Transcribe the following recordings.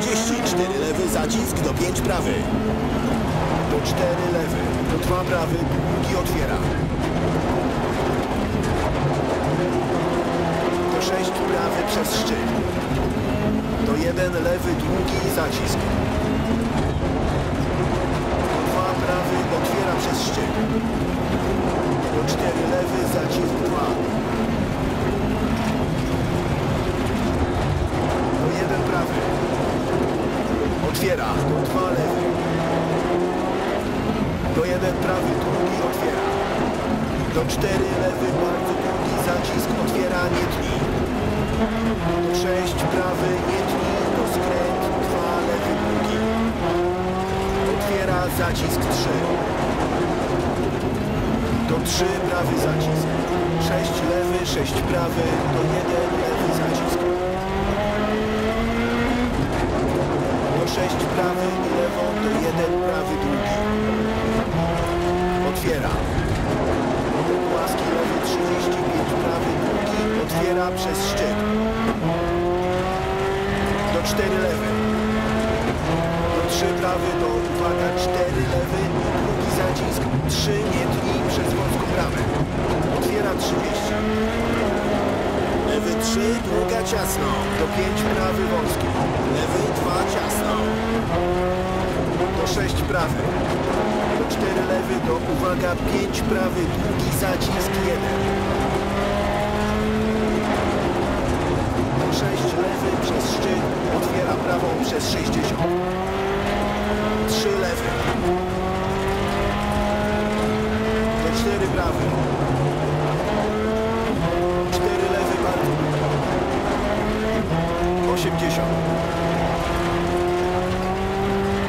34 lewy, zacisk do 5 prawy. Do 4 lewy, do 2 prawy, długi otwiera. Do 6 prawy przez szczyt. Do 1 lewy, długi zacisk. Do 2 prawy, otwiera przez szczyt. Do 4 lewy, zacisk 2. Do 1 prawy. Otwiera. 2 lewy. Do 1 prawy, długi otwiera. Do 4 lewy, bardzo długi zacisk otwiera, nie tnij. Do 6 prawy, nie tnij, do skręt, 2 lewy, długi. Otwiera, zacisk 3. Do 3 prawy zacisk. 6 lewy, 6 prawy, do 1 lewy zacisk. Do 6 prawy i lewą, do 1 prawy długi. Otwiera. Łaski lewy 35 prawy długi. Otwiera przez szczyt. Do 4 lewy. Do 3 prawy, do uwaga 4 lewy. Drugi zacisk. 3 nie tnij przez wąską bramę. Otwiera 30. Lewy 3, długa ciasno. Do 5 prawy wąski. Lewy 2 ciasno. Do 6 prawy. 4 lewy, do uwaga 5 prawy, długi zacisk 1. Do 6 lewy przez szczyt, otwiera prawą przez 60. 3 lewy. Do 4 prawy. 4 lewy bardzo. 80.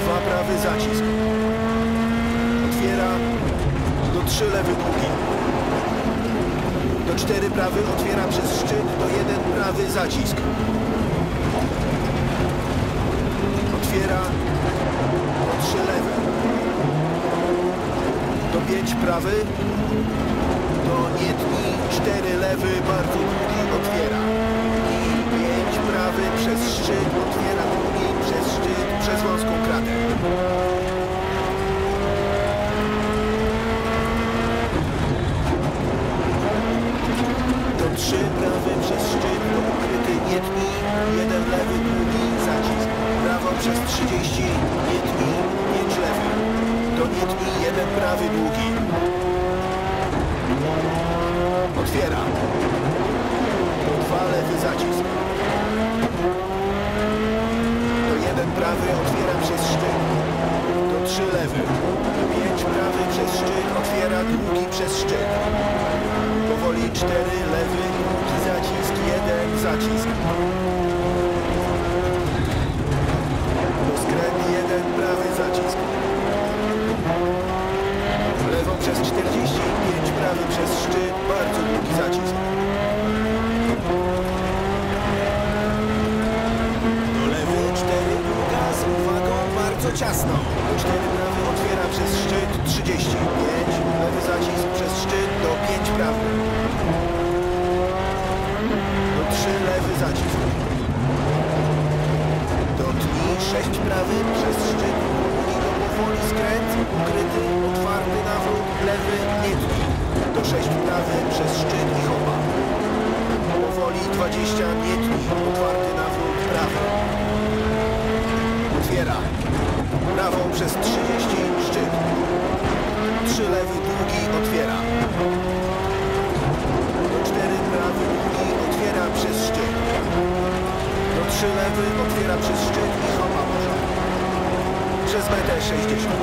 2 prawy zacisk. Otwiera 3 lewy długi. Do 4 prawy otwiera przez szczyt, do 1 prawy zacisk. Otwiera do 3 lewy. Do 5 prawy. Do nie 4 lewy, bardzo długi, otwiera. I 5 prawy przez szczyt, otwiera nie tnij, jeden lewy, długi, zacisk. Prawo przez 30, nie tnij, 5 lewy. Do nie tnij, jeden prawy, długi. Otwiera. Do 2 lewy, zacisk. Do 1 prawy, otwiera przez szczyt. Do 3 lewy. 5 prawy przez szczyt, otwiera długi przez szczyt. Powoli 4 lewy, długi zacisk, 1 zacisk. Do skręt 1 prawy zacisk. Lewą przez 40, 5 prawy przez szczyt, bardzo długi zacisk. Do lewy 4 długa z uwagą bardzo ciasno. Do 4 prawy otwiera przez szczyt 35. Lewy zacisk przez szczyt do 5 prawy. Do 3 lewy zacisk. Do dni 6 prawy przez szczyt. I do powoli skręt, ukryty, otwarty nawrót, lewy, nie dni. Do 6 prawy przez szczyt i chopa. Powoli 20 nie dni, otwarty nawrót, przez szczyt i chopa może. Przez metę 60.